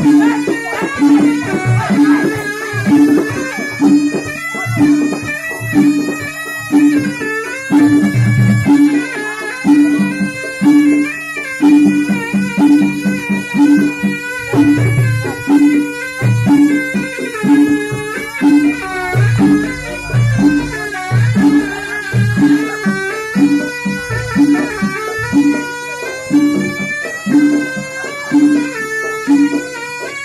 Amen.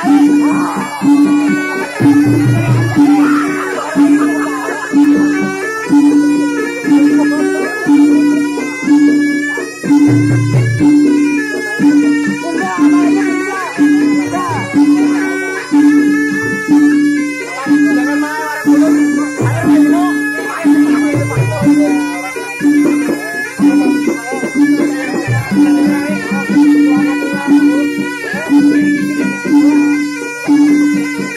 Thank you.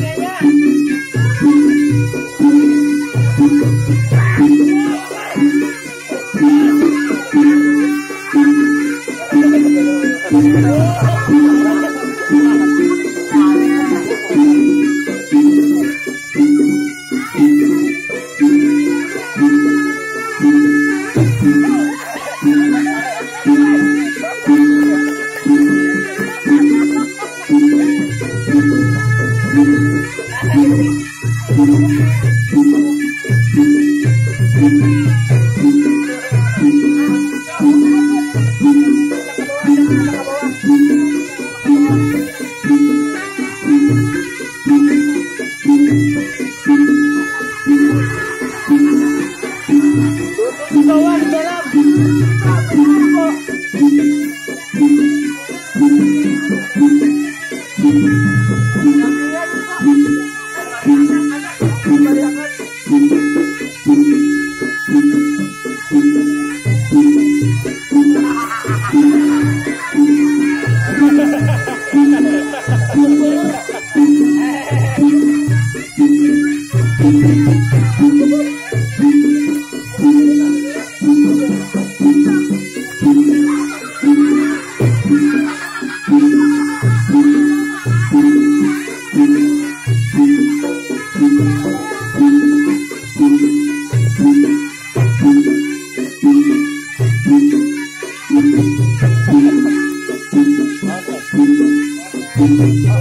yeah, yeah. Di dalam. Thank you.